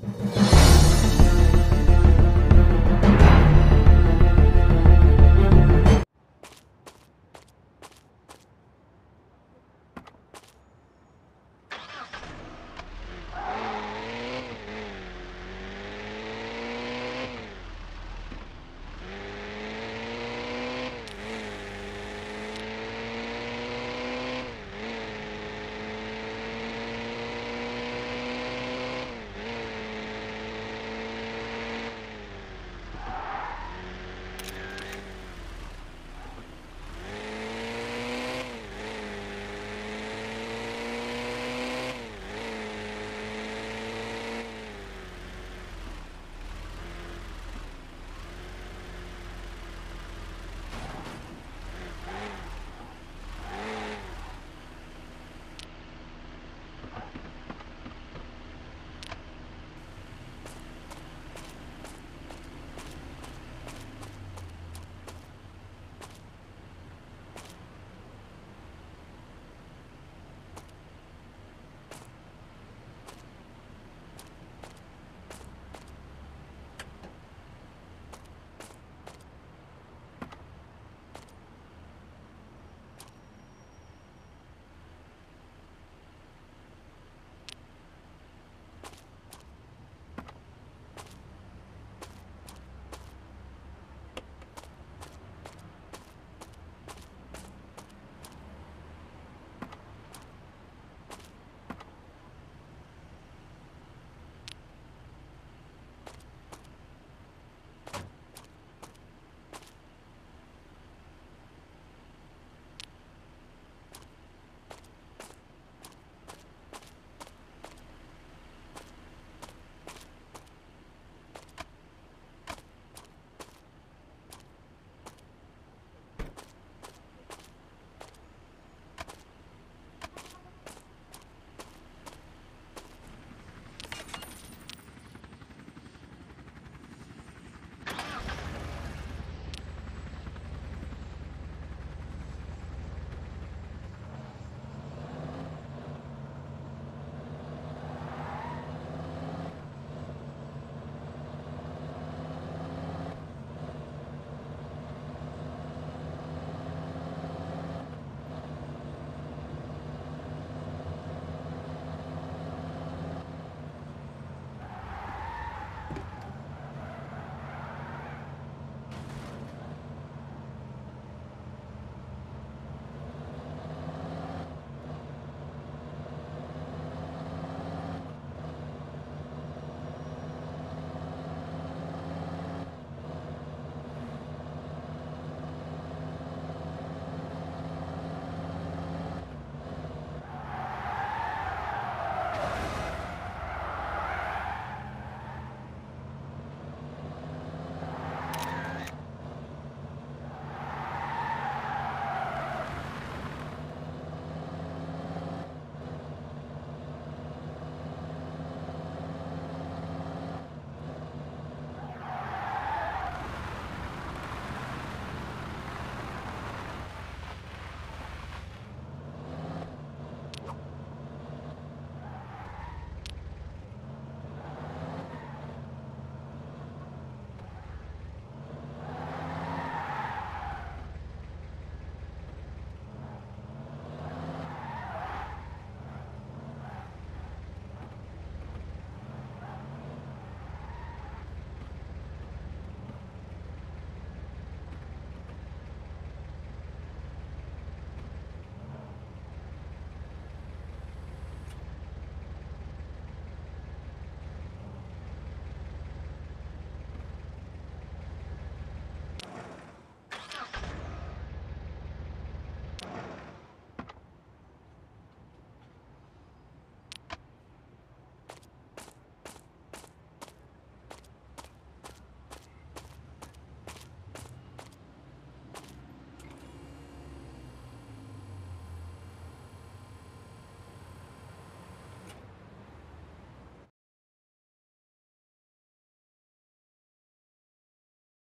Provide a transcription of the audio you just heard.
you.